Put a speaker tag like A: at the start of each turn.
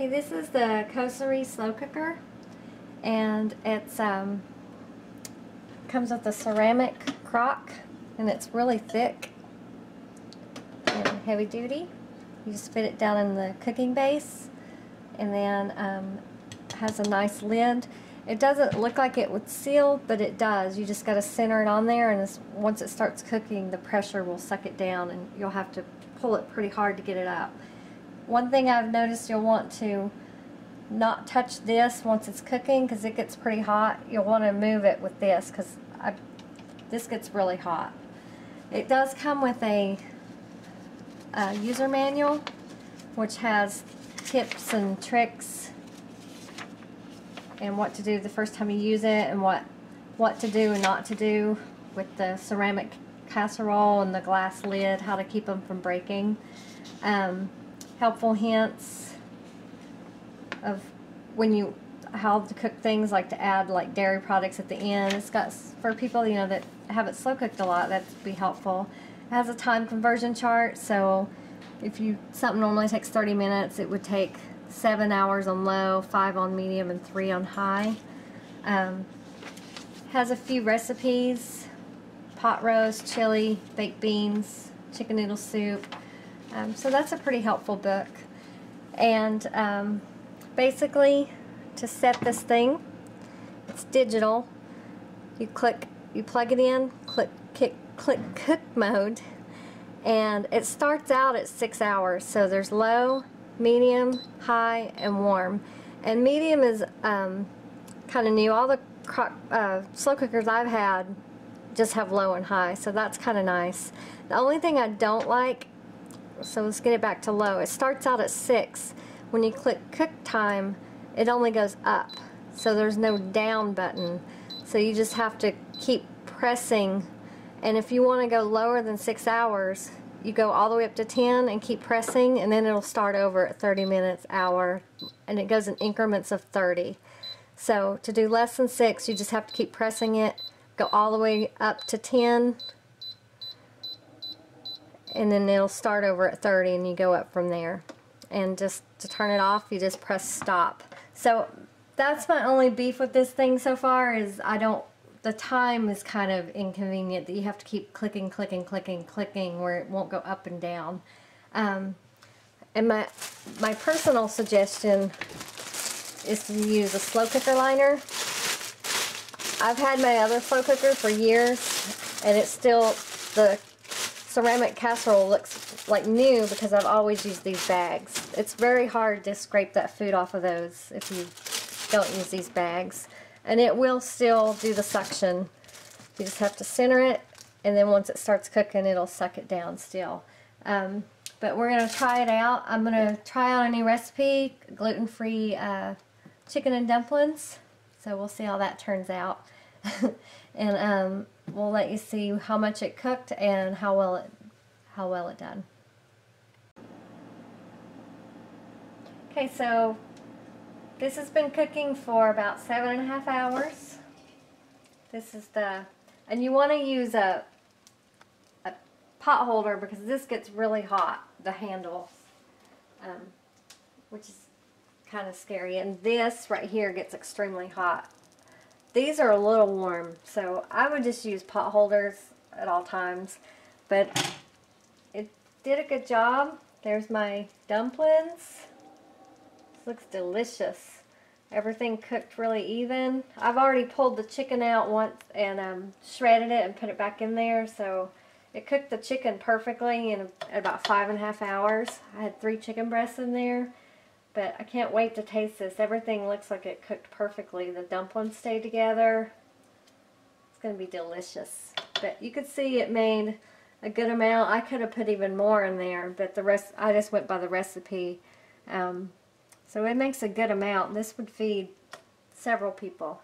A: Okay, this is the Cosori slow cooker, and it's um, comes with a ceramic crock, and it's really thick and heavy duty. You just fit it down in the cooking base, and then um, has a nice lid. It doesn't look like it would seal, but it does. You just got to center it on there, and once it starts cooking, the pressure will suck it down, and you'll have to pull it pretty hard to get it up. One thing I've noticed you'll want to not touch this once it's cooking because it gets pretty hot. You'll want to move it with this because this gets really hot. It does come with a, a user manual which has tips and tricks and what to do the first time you use it and what what to do and not to do with the ceramic casserole and the glass lid, how to keep them from breaking. Um, helpful hints of when you how to cook things like to add like dairy products at the end. It's got for people you know that have it slow cooked a lot that'd be helpful. It has a time conversion chart so if you something normally takes 30 minutes it would take seven hours on low, five on medium, and three on high. Um, has a few recipes: pot roast, chili, baked beans, chicken noodle soup, um, so that's a pretty helpful book. And um, basically, to set this thing, it's digital. You click, you plug it in, click, kick, click cook mode, and it starts out at six hours. So there's low, medium, high, and warm. And medium is um, kind of new. All the uh, slow cookers I've had just have low and high, so that's kind of nice. The only thing I don't like so let's get it back to low. It starts out at 6. When you click cook time, it only goes up. So there's no down button. So you just have to keep pressing. And if you want to go lower than 6 hours, you go all the way up to 10 and keep pressing and then it'll start over at 30 minutes, hour, and it goes in increments of 30. So to do less than 6, you just have to keep pressing it, go all the way up to 10, and then it'll start over at 30 and you go up from there. And just to turn it off you just press stop. So that's my only beef with this thing so far is I don't the time is kind of inconvenient that you have to keep clicking clicking clicking clicking where it won't go up and down. Um, and my my personal suggestion is to use a slow cooker liner. I've had my other slow cooker for years and it's still the ceramic casserole looks like new because I've always used these bags. It's very hard to scrape that food off of those if you don't use these bags. And it will still do the suction. You just have to center it and then once it starts cooking it'll suck it down still. Um, but we're going to try it out. I'm going to try out a new recipe, gluten-free uh, chicken and dumplings. So we'll see how that turns out. and um, we'll let you see how much it cooked and how well it how well it done. Okay, so this has been cooking for about seven and a half hours. This is the, and you want to use a, a pot holder because this gets really hot, the handle, um, which is kind of scary. And this right here gets extremely hot. These are a little warm, so I would just use pot holders at all times. But it did a good job. There's my dumplings. This looks delicious. Everything cooked really even. I've already pulled the chicken out once and um, shredded it and put it back in there. So it cooked the chicken perfectly in about five and a half hours. I had three chicken breasts in there. But I can't wait to taste this. Everything looks like it cooked perfectly. The dumplings stay together. It's going to be delicious. But you could see it made a good amount. I could have put even more in there, but the rest I just went by the recipe. Um, so it makes a good amount. This would feed several people.